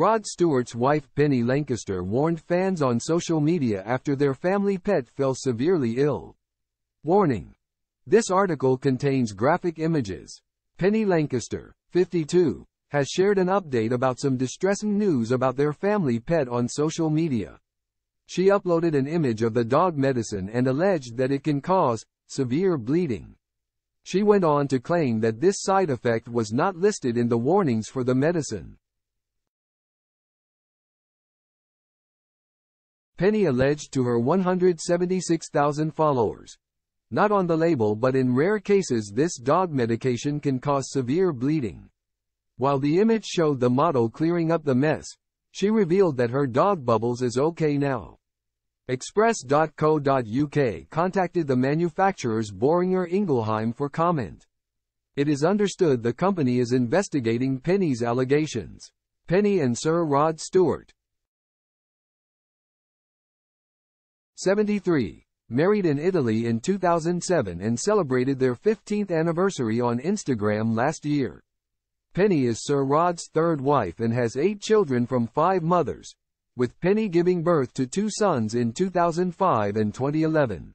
Rod Stewart's wife Penny Lancaster warned fans on social media after their family pet fell severely ill. Warning. This article contains graphic images. Penny Lancaster, 52, has shared an update about some distressing news about their family pet on social media. She uploaded an image of the dog medicine and alleged that it can cause severe bleeding. She went on to claim that this side effect was not listed in the warnings for the medicine. Penny alleged to her 176,000 followers. Not on the label but in rare cases this dog medication can cause severe bleeding. While the image showed the model clearing up the mess, she revealed that her dog Bubbles is okay now. Express.co.uk contacted the manufacturer's Boehringer Ingelheim for comment. It is understood the company is investigating Penny's allegations. Penny and Sir Rod Stewart. 73. Married in Italy in 2007 and celebrated their 15th anniversary on Instagram last year. Penny is Sir Rod's third wife and has eight children from five mothers, with Penny giving birth to two sons in 2005 and 2011.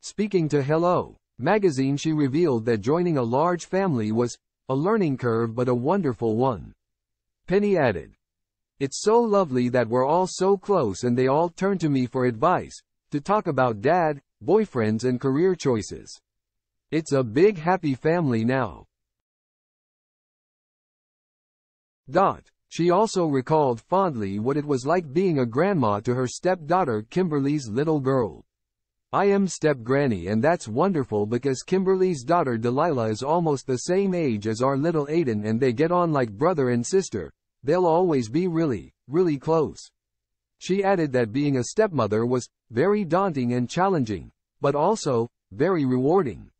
Speaking to Hello magazine she revealed that joining a large family was a learning curve but a wonderful one. Penny added, It's so lovely that we're all so close and they all turn to me for advice, to talk about dad, boyfriends and career choices. It's a big happy family now. Dot. She also recalled fondly what it was like being a grandma to her stepdaughter Kimberly's little girl. I am step-granny and that's wonderful because Kimberly's daughter Delilah is almost the same age as our little Aiden and they get on like brother and sister. They'll always be really, really close. She added that being a stepmother was very daunting and challenging, but also very rewarding.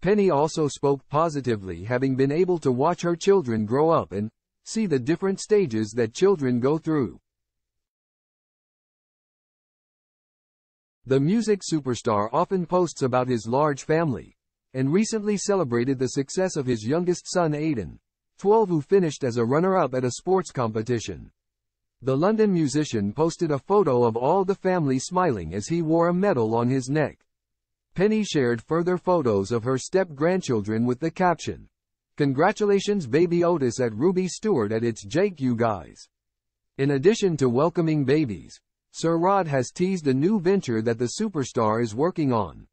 Penny also spoke positively having been able to watch her children grow up and See the different stages that children go through. The music superstar often posts about his large family, and recently celebrated the success of his youngest son Aiden, 12 who finished as a runner-up at a sports competition. The London musician posted a photo of all the family smiling as he wore a medal on his neck. Penny shared further photos of her step-grandchildren with the caption, Congratulations baby Otis at Ruby Stewart at its Jake you guys. In addition to welcoming babies, Sir Rod has teased a new venture that the superstar is working on.